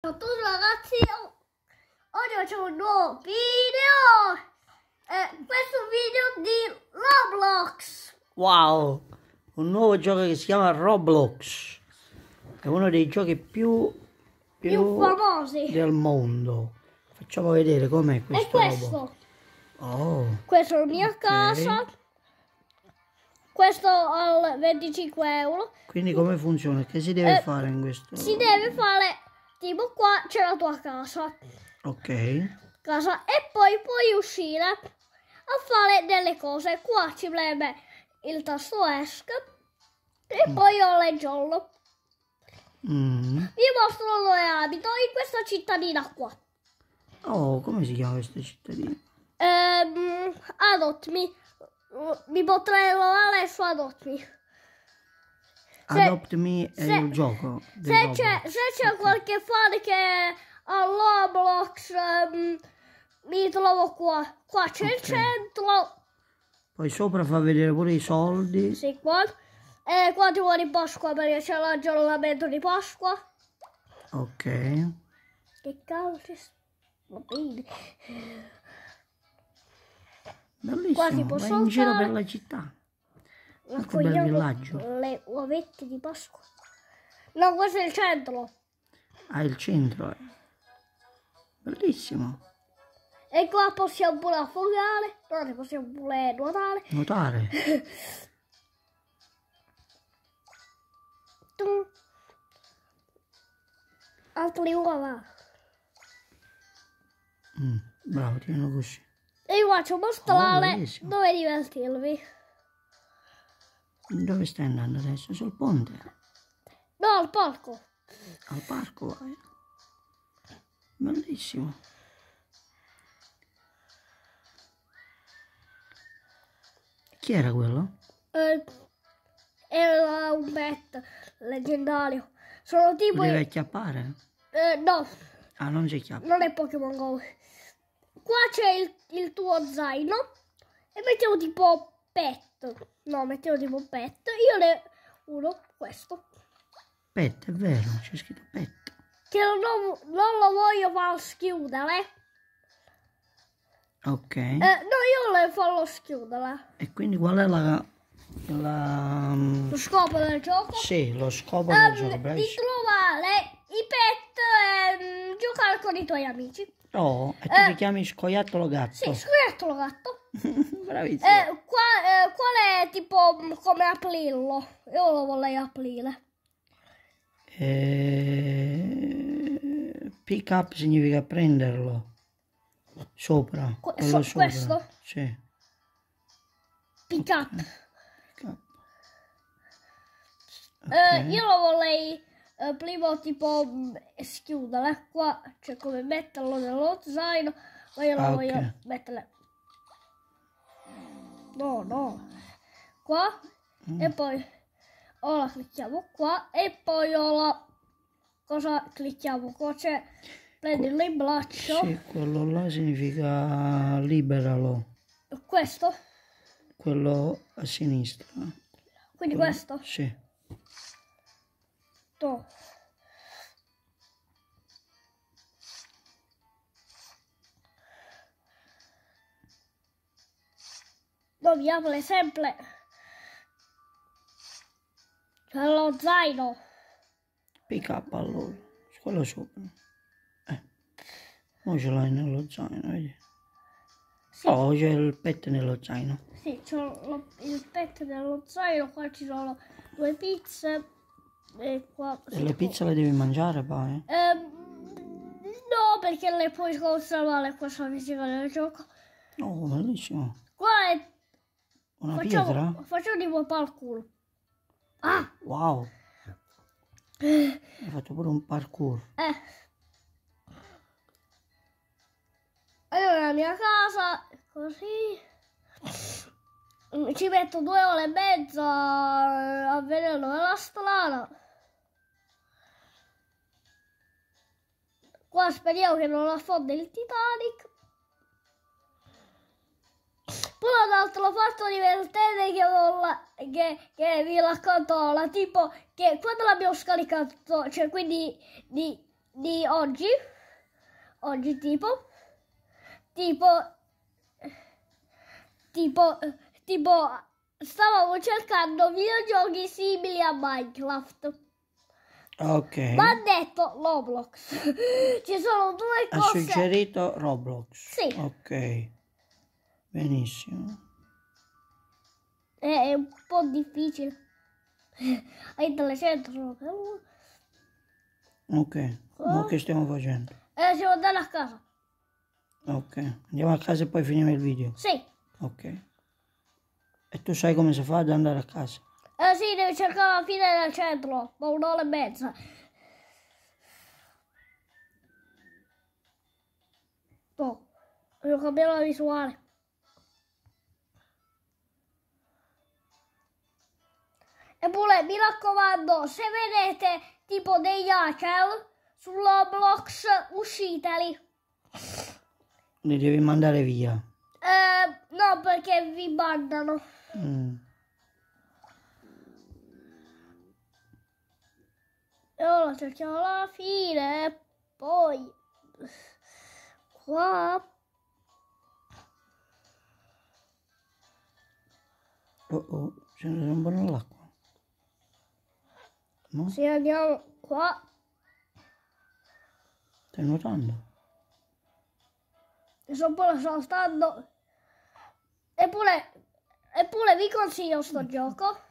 Ciao a tutti ragazzi, oggi facciamo un nuovo video. Eh, questo è video di Roblox. Wow, un nuovo gioco che si chiama Roblox. È uno dei giochi più, più, Più famosi. del mondo. Facciamo vedere com'è questo. E questo. Oh, questa è la mia casa. Questo al 25 euro. quindi come funziona? Che si deve Eh, fare in questo? Si deve fare, tipo qua c'è la tua casa. Ok, casa e poi puoi uscire a fare delle cose. Qua ci preme il tasto ESC e poi ho le giallo. Mm. Vi mostro dove abito in questa cittadina qua. Oh, come si chiama questa cittadina? Ehm, Adopt Me. Mi potrei trovare su Adopt Me. Se- Adopt Me è se- il gioco Se c'è, Roblox. se c'è qualche fan che ha Roblox, ehm, mi trovo qua. Qua c'è il Ok. centro. Poi sopra fa vedere pure i soldi. Sì, qua. E qua ti vuole di Pasqua perché c'è l'aggiornamento di Pasqua. Ok. Che cazzo? Va bene. Bellissimo. Qua si Vai in giro per la città. Bel Raccogliamo villaggio. le uovette di Pasqua. No, questo è il centro. Ah, il centro. eh. Bellissimo. E qua possiamo pure affogare. No, possiamo pure nuotare. Nuotare. Altre uova. Mm, bravo, tienilo così. E io faccio mostrare bellissimo. dove divertirvi. Dove stai andando adesso? Sul ponte? No, al parco. Al parco vai? Bellissimo. Chi era quello? Eh, era un pet leggendario. Sono tipo... Lo devi acchiappare? eh, no, Ah, non si chiappa. non è Pokémon Go. Qua c'è il, il tuo zaino e mettiamo tipo pet. No, mettiamo tipo pet. Io ne uno, questo. Pet, è vero, c'è scritto pet. Che non, non lo voglio far schiudere. Ok. Eh, no, io le farò schiudere. E quindi qual è la... la Lo scopo del gioco sì, lo scopo Ehm, del gioco, di bravissimo. trovare i pet e mm, giocare con i tuoi amici. Oh, e tu Eh. ti chiami Scoiattolo Gatto. Sì, scoiattolo gatto. Bravissimo. Eh, qua, eh, qual è tipo come aprirlo? Io lo vorrei aprire. Eh, pick up significa prenderlo. Sopra. Que- quello so- sopra. questo? Sì. Pick up. Pick up. Eh, io lo vorrei eh, prima tipo mm, schiudere. Qua c'è come metterlo nello zaino. Ma io lo Ah, voglio mettere. No, no. Qua. Mm. E poi ora clicchiamo qua. E poi ora cosa clicchiamo? Qua c'è prendi il braccio. Sì, quello là significa liberalo. Questo. Quello a sinistra. Quindi questo. Sì. Apre sempre lo zaino. Pick up allora. Quello sopra. Eh. Ora ce l'hai nello zaino, vedi? Sì, Oh, c'è il pet nello zaino. sì c'ho lo- il petto dello zaino, qua ci sono due pizze e qua... E le pizze le devi mangiare poi? Ehm, no, perché le puoi conservare questa visione del gioco. Oh, bellissimo. Qua è... Una Facciamo, pietra? facciamo tipo parkour. Ah! Wow. Hai fatto pure un parkour. Eh. Allora la mia casa, così. Mm, Ci metto due ore e mezza eh, a vedere la strada. Qua speriamo che non affonda il Titanic. Poi un altro fatto divertente che, la- che, che vi racconto ora, tipo che quando l'abbiamo scaricato, cioè quindi di, di oggi, oggi tipo, tipo, tipo, tipo, stavamo cercando videogiochi simili a Minecraft. Ok. Ma ha detto Roblox. Ci sono due Ha cose. suggerito Roblox. Sì. Ok. Benissimo. È un po' difficile. Hai delle centro. Ok. Ma che stiamo facendo? Eh, siamo andati a casa. Ok. Andiamo a casa e poi finiamo il video. Sì. Ok. E tu sai come si fa ad andare a casa? Eh sì, devi cercare la fine del centro. Ma un'ora e mezza. Oh, devo cambiare la visuale. Eppure mi raccomando, se vedete tipo degli hacker su Roblox, usciteli. Li devi mandare via. Eh, no, perché vi bannano. Mm. E ora cerchiamo la fine. e Poi qua. Oh oh, ce ne rompono nell'acqua. No? Se andiamo qua. Stai nuotando? Insomma, sto stando. Eppure, eppure vi consiglio sto gioco.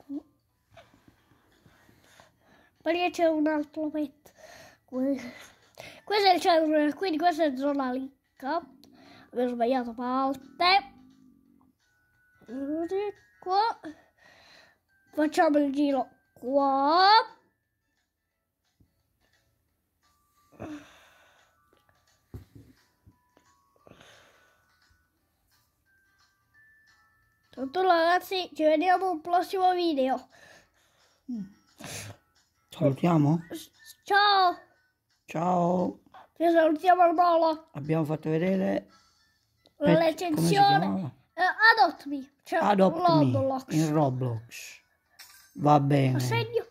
Perché c'è un altro pet. Que- Questo è il centro, quindi questa è zona ricca. Avevo sbagliato parte. Qua. Facciamo il giro qua. Tutto ragazzi, ci vediamo al prossimo video. Salutiamo? Ciao! Ciao! Ci salutiamo al volo. Abbiamo fatto vedere... La recensione. Eh, adopt me. Cioè, Adopt Me Roblox. in Roblox. Va bene. Segno.